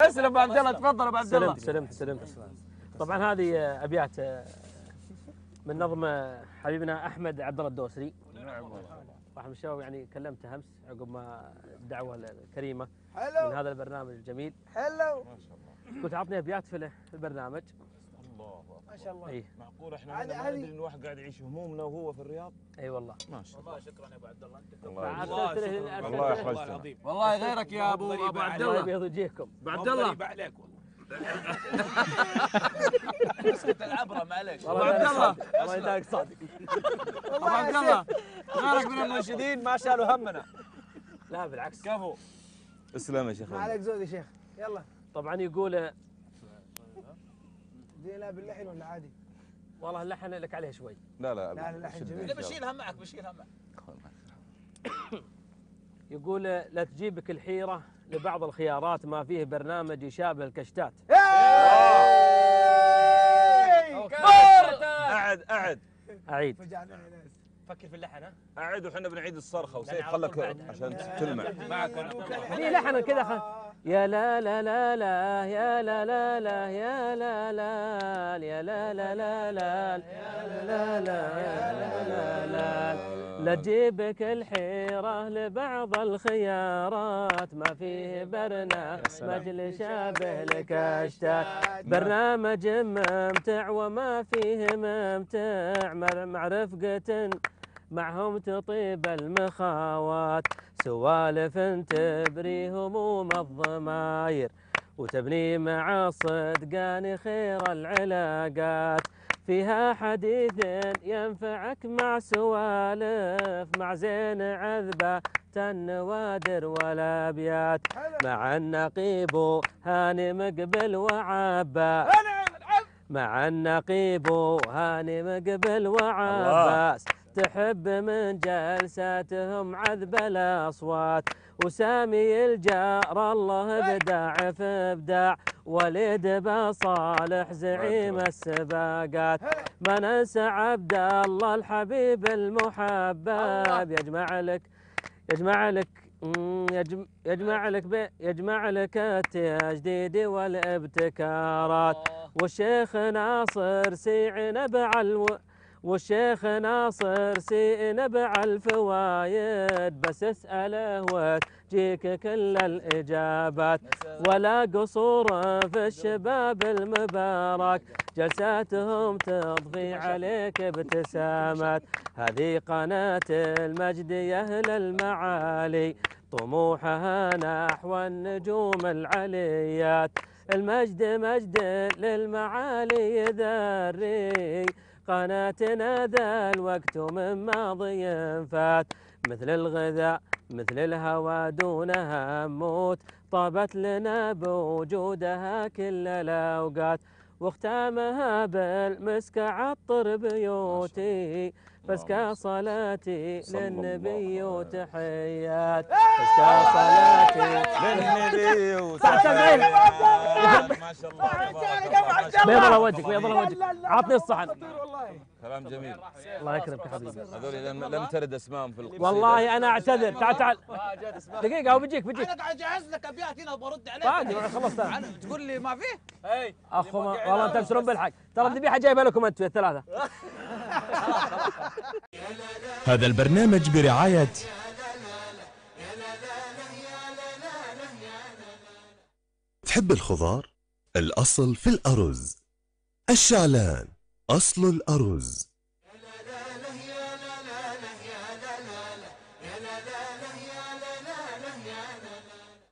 اسلم ابو عبد الله تفضل أبو عبد الله. سلمت سلمت سلمت. طبعا هذه أبيات من نظم حبيبنا أحمد عبد الله الدوسري. نعم والله واحد من الشباب يعني كلمته أمس عقب ما الدعوة الكريمة من هذا البرنامج الجميل. حلو. ما شاء الله قلت عطني أبيات في البرنامج. الله. ما شاء الله. اي معقول إحنا ما ندري إن واحد قاعد يعيش همومنا وهو في الرياض؟ أي والله. ما شاء الله. شكرا يا أبو عبد الله. أنت والله له- احرجتنا والله غيرك يا ابو أبو عبد الله. الله. يبيض وجهكم. ابو عبد الله. عليك والله. اسكت العبرة معليش أبو عبد الله. الله يداك صادق. أبو عبد الله. غيرك من المنشدين ما شالوا همنا. لا بالعكس. كفو. اسلم يا شيخ. ما عليك زود يا شيخ. يلا. طبعا يقول زينا باللحن ولا عادي؟ والله اللحن لك عليه شوي. لا لا لا، لا، شد جميل. لا. بشيلها معك بشيلها معك. يقول لا تجيبك الحيرة لبعض الخيارات ما فيه برنامج يشابه الكشتات. أعيد. فجعنا يا ناس فكر في اللحن أعد وحنا بنعيد وسيف على طول خلك. عشان تلمع. معك لحن كذا. يا لا لا لا لا يا لا لا لا يا لا لا يا لا لا لا لا لا لا لا لا تجيبك الحيرة لبعض الخيارات. ما فيه برنامج لشابه لك اشتات برنامج ممتع وما فيه ممتع. مع رفقة معهم تطيب المخاوات سوالف تبري هموم الضماير وتبني مع الصدقان خير العلاقات. فيها حديث ينفعك مع سوالف مع زين عذبة النوادر والأبيات. مع النقيب هاني مقبل وعباس مع النقيب هاني مقبل وعباس تحب من جلساتهم عذب الأصوات. وسامي الجار الله ابداع في إبداع. وليد بصالح زعيم السباقات. ما ننسى عبد الله الحبيب المحبب. يجمع لك يجمع لك مم، يجم- يجمع لك بي- يجمع لك التجديد والابتكارات. والشيخ ناصر سيع نبع ألو والشيخ ناصر سيء نبع الفوايد بس اسأله وتجيك كل الإجابات. ولا قصور في الشباب المبارك جلساتهم تضفي عليك ابتسامات هذه قناة المجد يا أهل المعالي طموحها نحو النجوم العليات. المجد مجد للمعالي ذري قناتنا ذا الوقت من ماضي فات. مثل الغذاء مثل الهوى دونها موت طابت لنا بوجودها كل الأوقات. واختامها بالمسك عطر بيوتي. فاسكى صلاتي للنبي وتحيات. فاسكى صلاتي للنبي سبعين. ما شاء الله. بيض الله وجهك بيض الله وجهك. عطني الصحن. كلام جميل. الله يكرمك يا حبيبي. هذول لم, لم ترد اسمائهم في القصيدة. والله أنا أعتذر. تعال تعال. دقيقة هو بيجيك بيجيك. أنا قاعد أجهز لك أبيات هنا برد عليك. باقي خلصت تقول لي ما فيه؟ أخو ما- والله انت تبشرون بالحق. ترى الذبيحه جايبه لكم أنتم الثلاثة. هذا البرنامج برعاية تحب الخضار؟ الأصل في الأرز. الشعلان. أصل الأرز.